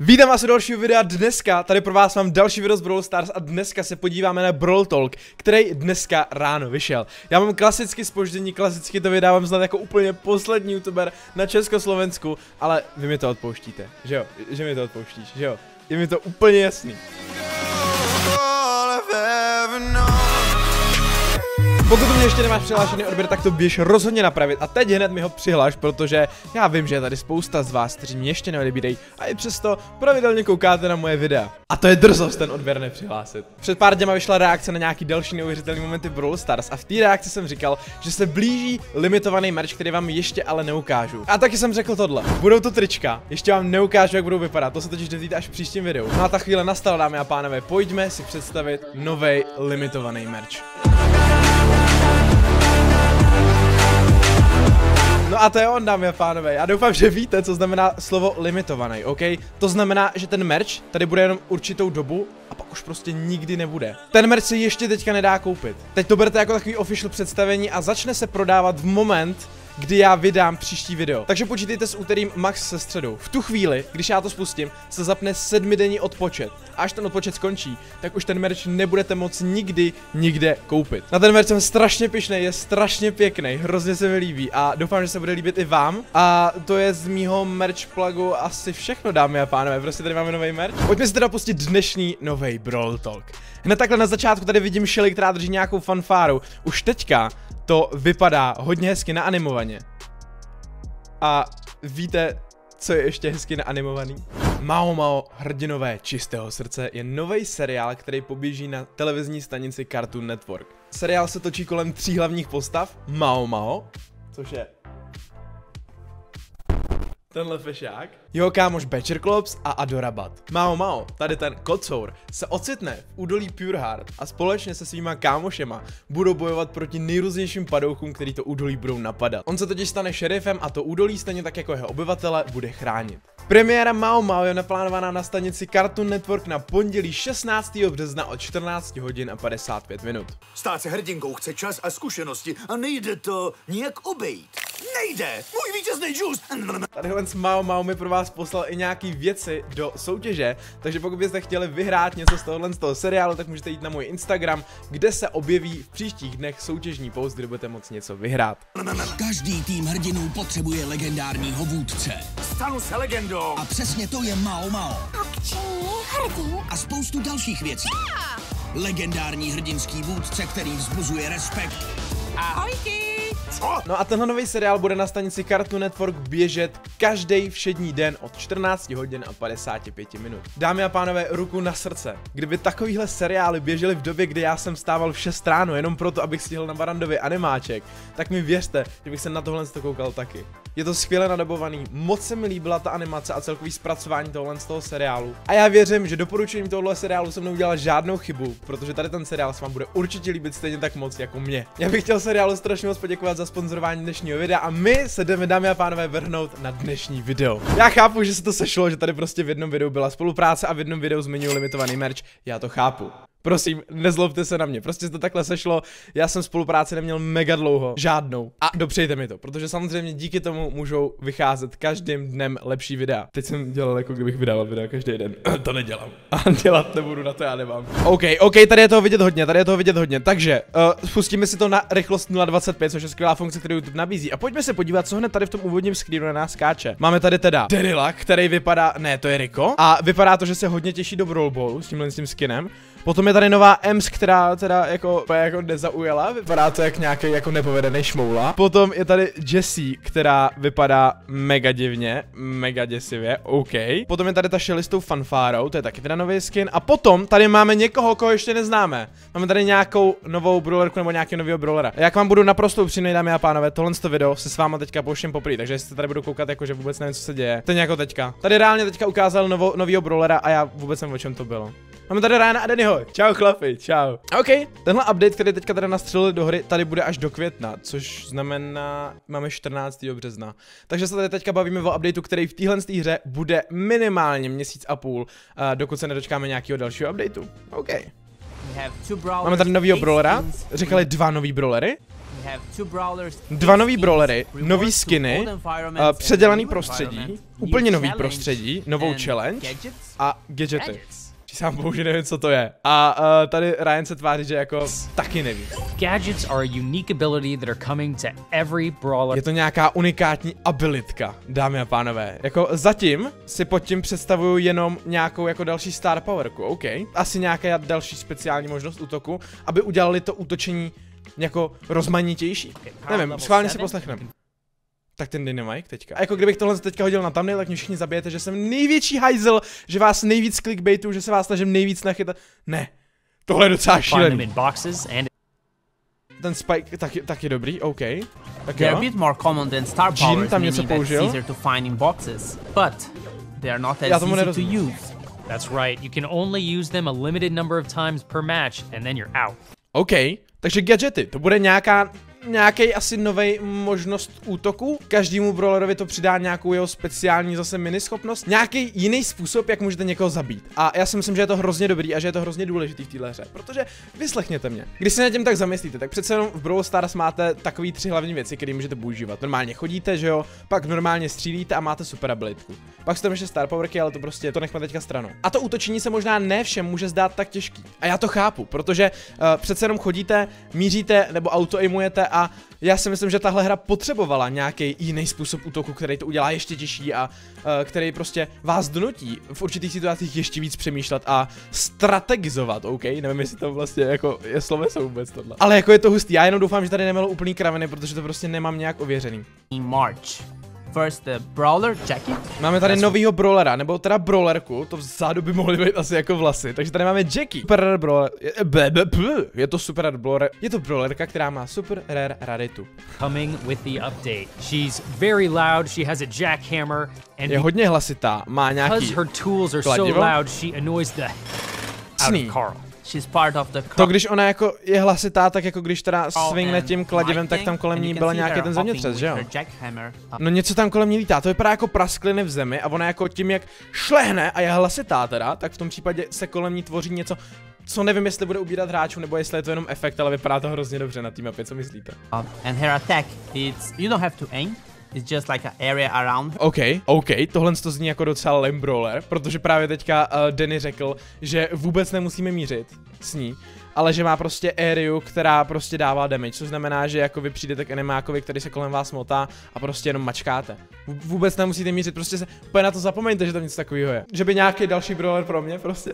Vítám vás u dalšího videa dneska, tady pro vás mám další video z Brawl Stars a dneska se podíváme na Brawl Talk, který dneska ráno vyšel. Já mám klasicky spoždění, klasicky to vydávám znát jako úplně poslední youtuber na Československu, ale vy mi to odpouštíte, že jo, že mi to odpouštíš, že jo, je mi to úplně jasný. Pokud mě ještě nemáš přihlášený odběr, tak to běž rozhodně napravit a teď hned mi ho přihlaš, protože já vím, že je tady spousta z vás, kteří mě ještě neodebírají a i přesto pravidelně koukáte na moje videa. A to je drzost ten odběr nepřihlásit. Před pár dněma vyšla reakce na nějaký další neuvěřitelný momenty Brawl Stars a v té reakci jsem říkal, že se blíží limitovaný merch, který vám ještě ale neukážu. A taky jsem řekl tohle. Budou to trička, ještě vám neukážu, jak budou vypadat, to se totiž dozvíte až v příštím videu. No a ta chvíle nastala, dámy a pánové, pojďme si představit nový limitovaný merch. No a to je on, dámy a pánové. Já doufám, že víte, co znamená slovo limitovaný, OK? To znamená, že ten merch tady bude jenom určitou dobu a pak už prostě nikdy nebude. Ten merch se ještě teďka nedá koupit. Teď to berete jako takový official představení a začne se prodávat v moment, kdy já vydám příští video. Takže počítejte s úterým max se středou. V tu chvíli, když já to spustím, se zapne sedmidenní odpočet. Až ten odpočet skončí, tak už ten merch nebudete moc nikdy nikde koupit. Na ten merch jsem strašně pišnej, je strašně pěkný, hrozně se mi líbí a doufám, že se bude líbit i vám. A to je z mýho merch plugu asi všechno, dámy a pánové. Prostě tady máme nový merch. Pojďme si teda pustit dnešní nový Brawl Talk. Hned takhle na začátku tady vidím Shelly, která drží nějakou fanfáru. Už teďka to vypadá hodně hezky naanimovaně. A víte, co je ještě hezky naanimovaný? Mao Mao hrdinové čistého srdce je nový seriál, který poběží na televizní stanici Cartoon Network. Seriál se točí kolem tří hlavních postav, Mao Mao, což je tenhle fešák, jeho kámoš Becher Klops a Adorabat. Mao Mao, tady ten kocour, se ocitne v údolí Pure Heart a společně se svýma kámošema budou bojovat proti nejrůznějším padouchům, který to údolí budou napadat. On se totiž stane šerifem a to údolí stejně tak jako jeho obyvatele bude chránit. Premiéra Mao Mao je naplánovaná na stanici Cartoon Network na pondělí 16. března od 14 hodin a 55 minut. Stát se hrdinkou chce čas a zkušenosti a nejde to nijak obejít. Nejde! Můj vítězný džus! Tadyhle Mao Mao mi pro vás poslal i nějaký věci do soutěže, takže pokud byste chtěli vyhrát něco z tohohle z toho seriálu, tak můžete jít na můj Instagram, kde se objeví v příštích dnech soutěžní post, kde budete moct něco vyhrát. Každý tým hrdinů potřebuje legendárního vůdce. Stanu se legendou! A přesně to je Mao Mao. Akční hrdin. A spoustu dalších věcí. Legendární hrdinský vůdce, který vzbuzuje respekt. Ahojky. Co? No a tenhle nový seriál bude na stanici Cartoon Network běžet každý všední den od 14 hodin a 55 minut. Dámy a pánové, ruku na srdce. Kdyby takovýhle seriály běžely v době, kdy já jsem stával v 6 ráno, jenom proto, abych stihl na Barandovi animáček, tak mi věřte, že bych se na tohle koukal taky. Je to skvěle nadobovaný, moc se mi líbila ta animace a celkový zpracování tohle z toho seriálu. A já věřím, že doporučením tohle seriálu jsem neudělal žádnou chybu, protože tady ten seriál se vám bude určitě líbit stejně tak moc jako mě. Já bych chtěl seriálu strašně moc poděkovat za sponzorování dnešního videa a my se jdeme, dámy a pánové, vrhnout na dnešní video. Já chápu, že se to sešlo, že tady prostě v jednom videu byla spolupráce a v jednom videu zmiňuji limitovaný merch, já to chápu. Prosím, nezlobte se na mě, prostě to takhle sešlo, já jsem spolupráci neměl mega dlouho, žádnou. A dopřejte mi to, protože samozřejmě díky tomu můžou vycházet každým dnem lepší videa. Teď jsem dělal jako kdybych vydával videa každý den, to nedělám. A dělat nebudu, na to já nemám. OK, OK, tady je toho vidět hodně, tady je toho vidět hodně, takže uh, spustíme si to na rychlost 0.25, což je skvělá funkce, kterou YouTube nabízí. A pojďme se podívat, co hned tady v tom úvodním screenu na nás skáče. Máme tady teda Derila, který vypadá, ne, to je Rico, a vypadá to, že se hodně těší do Brawl s tímhle s tím skinem. Potom je tady nová Ems, která teda jako, jako nezaujala, vypadá to jak nějaký jako nepovedený šmoula. Potom je tady Jessie, která vypadá mega divně, mega děsivě, OK. Potom je tady ta šelistou fanfárou, to je taky teda nový skin. A potom tady máme někoho, koho ještě neznáme. Máme tady nějakou novou brawlerku nebo nějaký nového brawlera. Jak vám budu naprosto upřímný, dámy a pánové, tohle to video se s váma teďka pouštím poprvé, takže jestli tady budu koukat, jako že vůbec nevím, co se děje. To je jako teďka. Tady reálně teďka ukázal novo, novýho brawlera a já vůbec nevím, o čem to bylo. Máme tady Ryana a Dannyho. Čau chlapi, čau. OK, tenhle update, který teďka tady nastřelili do hry, tady bude až do května, což znamená, máme 14. března. Takže se tady teďka bavíme o updateu, který v téhle hře bude minimálně měsíc a půl, uh, dokud se nedočkáme nějakého dalšího updateu. OK. Máme tady novýho brawlera, říkali dva nový brawlery. Dva nový brawlery, nový skiny, uh, předělaný prostředí, úplně nový prostředí, novou challenge a gadgety. Sám bohužel nevím, co to je. A uh, tady Ryan se tváří, že jako taky neví. Gadgets are a unique ability that are coming to every brawler. Je to nějaká unikátní abilitka, dámy a pánové. Jako zatím si pod tím představuju jenom nějakou jako další star powerku, OK. Asi nějaká další speciální možnost útoku, aby udělali to útočení jako rozmanitější. Nevím, schválně si poslechneme. Tak ten Dynamite teďka. A jako kdybych tohle teďka hodil na thumbnail, tak mě všichni zabijete, že jsem největší hajzel, že vás nejvíc clickbaitu, že se vás snažím nejvíc nachytat. Ne. Tohle je docela šílený. Ten Spike taky, taky dobrý, OK. Tak jo. a bit more common than star powers, tam něco použil. easier to find in boxes, but they are not Já as tomu easy to nerozumím. use. That's right. You can only use them a limited number of times per match, and then you're out. OK, takže gadgety, to bude nějaká nějaký asi nový možnost útoku. Každému brawlerovi to přidá nějakou jeho speciální zase minischopnost. Nějaký jiný způsob, jak můžete někoho zabít. A já si myslím, že je to hrozně dobrý a že je to hrozně důležitý v téhle hře. Protože vyslechněte mě. Když se nad tím tak zamyslíte, tak přece jenom v Brawl Stars máte takový tři hlavní věci, které můžete používat. Normálně chodíte, že jo, pak normálně střílíte a máte super abilitku. Pak jste ještě star powerky, ale to prostě to nechme teďka stranou. A to útočení se možná ne všem může zdát tak těžký. A já to chápu, protože uh, přece jenom chodíte, míříte nebo autoaimujete a já si myslím, že tahle hra potřebovala nějaký jiný způsob útoku, který to udělá ještě těžší a uh, který prostě vás donutí v určitých situacích ještě víc přemýšlet a strategizovat, OK? Nevím, jestli to vlastně jako je sloveso vůbec tohle. Ale jako je to hustý, já jenom doufám, že tady nemělo úplný kraviny, protože to prostě nemám nějak ověřený. March. First the Brawler Jacket. Máme tady novýho brawlera, nebo teda brawlerku, to vzadu by mohly být asi jako vlasy, takže tady máme Jackie. Super rare brawler, je, be, be, be, je to super rare brawler, je to brawlerka, která má super rare raritu. Coming with the update. She's very loud. She has a jackhammer, and Je hodně hlasitá, má because nějaký her tools are so loud, she annoys the out of Carl. She's part of the To když ona jako je hlasitá, tak jako když teda Oh, svingne and tím kladivem, tak tam kolem ní byl nějaký ten zemětřes, že jo? No něco tam kolem ní lítá, to vypadá jako praskliny v zemi a ona jako tím, jak šlehne a je hlasitá teda, tak v tom případě se kolem ní tvoří něco, co nevím, jestli bude ubírat hráčů, nebo jestli je to jenom efekt, ale vypadá to hrozně dobře na té mapě, co myslíte? and her attack, it's you don't have to aim. It's just like an area around. OK, OK, tohle to zní jako docela lame brawler, protože právě teďka uh, Danny řekl, že vůbec nemusíme mířit s ní, ale že má prostě area, která prostě dává damage, což znamená, že jako vy přijdete k enemákovi, který se kolem vás motá a prostě jenom mačkáte. V- Vůbec nemusíte mířit, prostě se úplně na to zapomeňte, že tam něco takového je. Že by nějaký další brawler pro mě prostě.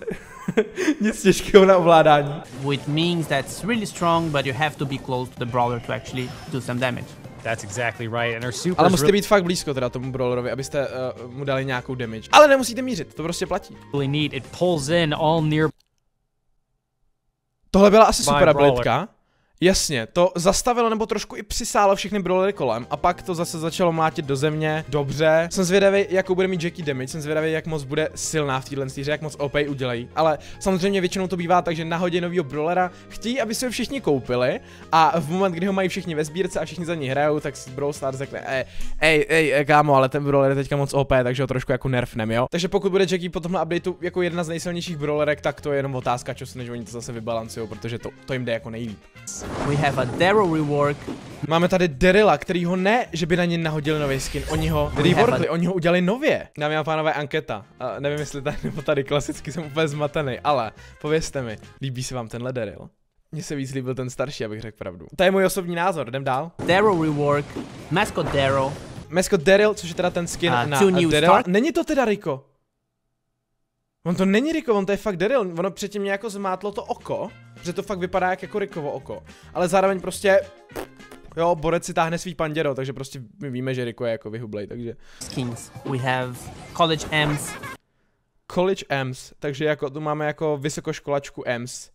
nic těžkého na ovládání. Which means that's really strong, but you have to be close to the brawler to actually do some damage. That's exactly right. And her super Ale musíte být fakt blízko teda tomu brawlerovi, abyste uh, mu dali nějakou damage. Ale nemusíte mířit, to prostě platí. really neat. It pulls in all near Tohle byla asi super abilitka. Jasně, to zastavilo nebo trošku i přisálo všechny brawlery kolem a pak to zase začalo mlátit do země. Dobře. Jsem zvědavý, jakou bude mít Jackie damage, jsem zvědavý, jak moc bude silná v téhle hře, jak moc OP udělají. Ale samozřejmě většinou to bývá tak, že na hodě nového brawlera chtějí, aby si ho všichni koupili a v moment, kdy ho mají všichni ve sbírce a všichni za ní hrajou, tak si Brawl Stars řekne, ej, ej, ej, kámo, ale ten brawler je teďka moc OP, takže ho trošku jako nerfnem, jo. Takže pokud bude Jackie po tomhle updateu jako jedna z nejsilnějších brawlerek, tak to je jenom otázka času, než oni to zase vybalancují, protože to, to jim jde jako nejlíp. We have a Darrow rework. Máme tady Derila, který ho ne, že by na ně nahodili nový skin, oni ho reworkli, oni ho udělali nově. Dámy a pánové, anketa. A nevím, jestli tady nebo tady klasicky jsem úplně zmatený, ale povězte mi, líbí se vám tenhle Deril? Mně se víc líbil ten starší, abych řekl pravdu. To je můj osobní názor, jdem dál. Darrow rework. Mascot Darrow. Mascot Daryl, což je teda ten skin A na start. Není to teda Rico. On to není Rico, on to je fakt Daryl. Ono předtím nějak zmátlo to oko, že to fakt vypadá jak jako Rickovo oko. Ale zároveň prostě, jo, borec si táhne svý panděro, takže prostě my víme, že Rico je jako vyhublej, takže. Skins. We have College M's. College Ems, takže jako tu máme jako vysokoškolačku Ems.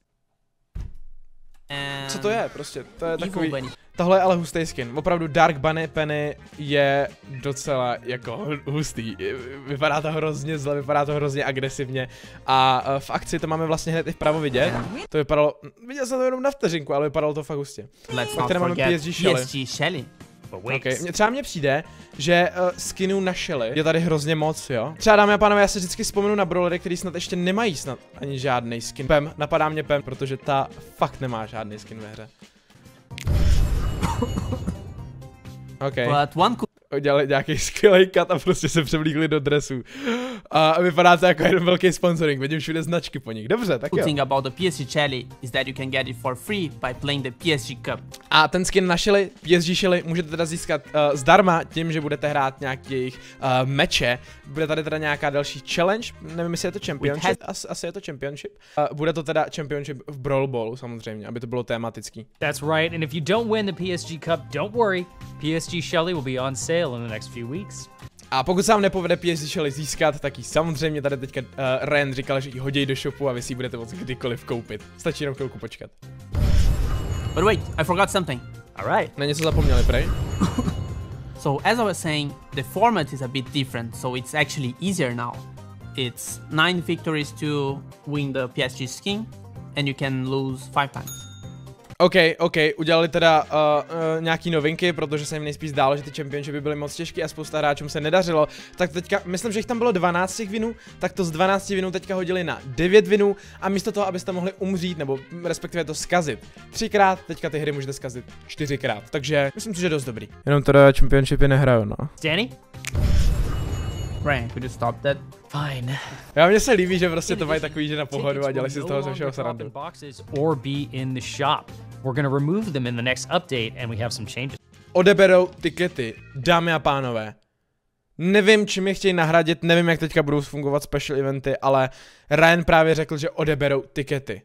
Co to je prostě? To je takový... Tohle je ale hustý skin. Opravdu Dark Bunny Penny je docela jako hu- hustý. Vypadá to hrozně zle, vypadá to hrozně agresivně. A eh, v akci to máme vlastně hned i vpravo vidět. To vypadalo, viděl jsem to jenom na vteřinku, ale vypadalo to fakt hustě. Let's Pak tady máme PSG Shelly. PSG Shelly. Okay. Mně, třeba mně přijde, že uh, skinů na Shelly je tady hrozně moc, jo. Třeba dámy a pánové, já se vždycky vzpomenu na brawlery, který snad ještě nemají snad ani žádný skin. Pem, napadá mě Pem, protože ta fakt nemá žádný skin ve hře. OK. But one cool Udělali nějaký skvělý cut a prostě se převlíkli do dresu. A vypadá to jako jeden velký sponsoring, vidím všude značky po nich. Dobře, tak jo. thing about the PSG Shelly is that you can get it for free by playing the PSG Cup. A ten skin na Shelly, PSG Shelly, můžete teda získat uh, zdarma tím, že budete hrát nějaký jejich uh, meče. Bude tady teda nějaká další challenge, nevím, jestli je to championship, asi, asi je to championship. Uh, bude to teda championship v Brawl Ballu samozřejmě, aby to bylo tematický. That's right, and if you don't win the PSG Cup, don't worry. PSG Shelly will be on sale in the next few weeks. A pokud se vám nepovede PSG Shelly získat, tak ji samozřejmě tady teďka uh, Ren říkal, že ji hodí do shopu a vy si ji budete moct kdykoliv koupit. Stačí jenom chvilku počkat. But wait, I forgot something. All right. Na něco zapomněli, prej? So as I was saying, the format is a bit different, so it's actually easier now. It's 9 victories to win the PSG skin, and you can lose 5 times. OK, OK, udělali teda uh, uh, nějaký novinky, protože se jim nejspíš zdálo, že ty championshipy byly moc těžké a spousta hráčům se nedařilo. Tak teďka, myslím, že jich tam bylo 12 těch vinů, tak to z 12 vinů teďka hodili na 9 vinů a místo toho, abyste mohli umřít, nebo respektive to skazit třikrát, teďka ty hry můžete skazit čtyřikrát. Takže myslím si, že dost dobrý. Jenom teda championshipy nehraju, no. Danny? Ryan, could you stop that? Fine. Já mně se líbí, že prostě to mají takový, že na pohodu a dělají si z toho ze všeho srandu. We're gonna remove them in the next update, and we have some changes. Odeberou tikety, dámy a pánové. Nevím, čím je chtějí nahradit, nevím, jak teďka budou fungovat special eventy, ale Ryan právě řekl, že odeberou tikety.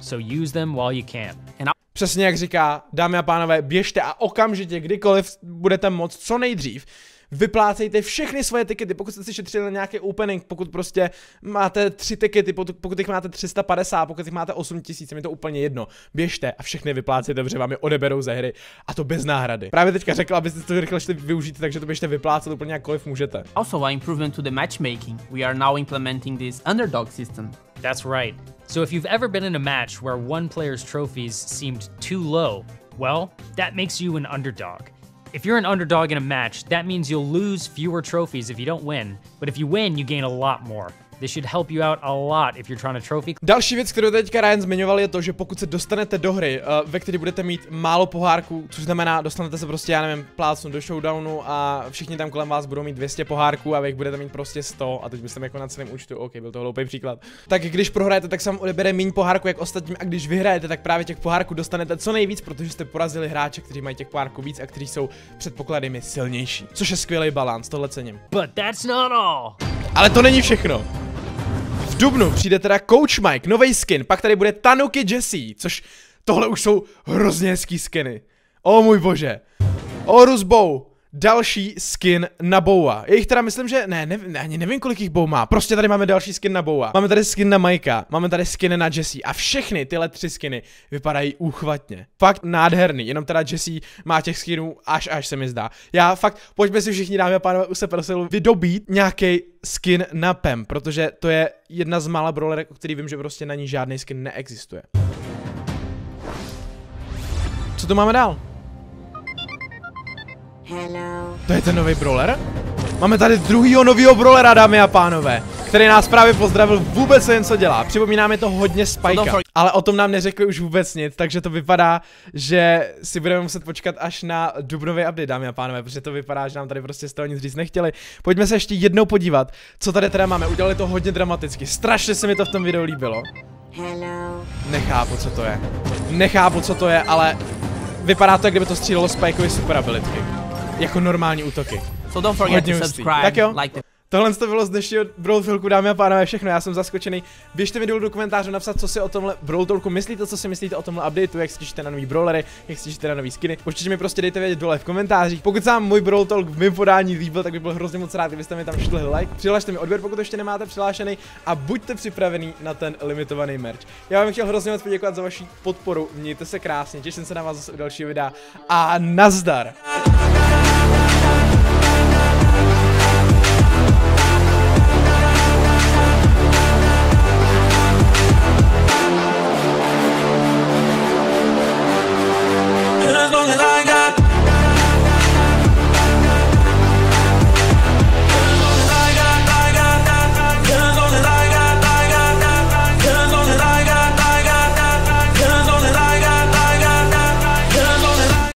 So use them while you can. Přesně jak říká, dámy a pánové, běžte a okamžitě, kdykoliv budete moct, co nejdřív, vyplácejte všechny svoje tikety, pokud jste si šetřili na nějaký opening, pokud prostě máte tři tikety, pokud, jich máte 350, pokud jich máte 8000, mi to úplně jedno. Běžte a všechny vyplácejte, protože vám je odeberou ze hry a to bez náhrady. Právě teďka řekl, abyste to rychle šli využít, takže to běžte vyplácet úplně jakkoliv můžete. Also, an improvement to the matchmaking. We are now implementing this underdog system. That's right. So if you've ever been in a match where one player's trophies seemed too low, well, that makes you an underdog. If you're an underdog in a match, that means you'll lose fewer trophies if you don't win, but if you win, you gain a lot more. This should help you out a lot if you're trying to trophy. Další věc, kterou teďka Ryan zmiňoval, je to, že pokud se dostanete do hry, uh, ve které budete mít málo pohárků, což znamená, dostanete se prostě, já nevím, plácnu do showdownu a všichni tam kolem vás budou mít 200 pohárků a vy jich budete mít prostě 100 a teď byste jako na celém účtu, OK, byl to hloupý příklad. Tak když prohrajete, tak se vám odebere méně pohárku jak ostatním a když vyhrajete, tak právě těch pohárků dostanete co nejvíc, protože jste porazili hráče, kteří mají těch pohárků víc a kteří jsou předpoklady silnější. Což je skvělý balans, tohle cením. But that's not all. Ale to není všechno. Dubnu přijde teda Coach Mike, nový skin, pak tady bude Tanuki Jesse, což tohle už jsou hrozně hezký skiny. O můj bože. Horus Bow, další skin na Boua. Je jich teda myslím, že ne, ne, ne, ani nevím kolik jich Bow má. Prostě tady máme další skin na Boua. Máme tady skin na Mikea, máme tady skin na Jesse a všechny tyhle tři skiny vypadají úchvatně. Fakt nádherný, jenom teda Jesse má těch skinů až až se mi zdá. Já fakt, pojďme si všichni dámy a pánové u se prosím vydobít nějaký skin na PEM, protože to je jedna z mála brawlerek, který vím, že prostě na ní žádný skin neexistuje. Co tu máme dál? Hello. To je ten nový brawler? Máme tady druhýho novýho brawlera, dámy a pánové, který nás právě pozdravil, vůbec nevím, co dělá. Připomíná mi to hodně Spike, ale o tom nám neřekli už vůbec nic, takže to vypadá, že si budeme muset počkat až na dubnový update, dámy a pánové, protože to vypadá, že nám tady prostě z toho nic říct nechtěli. Pojďme se ještě jednou podívat, co tady teda máme. Udělali to hodně dramaticky, strašně se mi to v tom videu líbilo. Hello. Nechápu, co to je. Nechápu, co to je, ale vypadá to, jak kdyby to střílelo Spikeovi super abilitky. Jako normální útoky. So don't forget Hodně to subscribe, like the Tohle to bylo z dnešního Brawl Talku, dámy a pánové, všechno, já jsem zaskočený. Běžte mi dolů do komentářů napsat, co si o tomhle Brawl Talku myslíte, co si myslíte o tomhle updateu, jak se těšíte na nový brawlery, jak se těšíte na nový skiny. Určitě mi prostě dejte vědět dole v komentářích. Pokud se vám můj Brawl Talk v mém podání líbil, tak bych byl hrozně moc rád, kdybyste mi tam šli like. Přihlašte mi odběr, pokud ještě nemáte přihlášený a buďte připravený na ten limitovaný merch. Já vám chtěl hrozně moc poděkovat za vaši podporu, mějte se krásně, těším se na vás zase u dalšího videa a nazdar.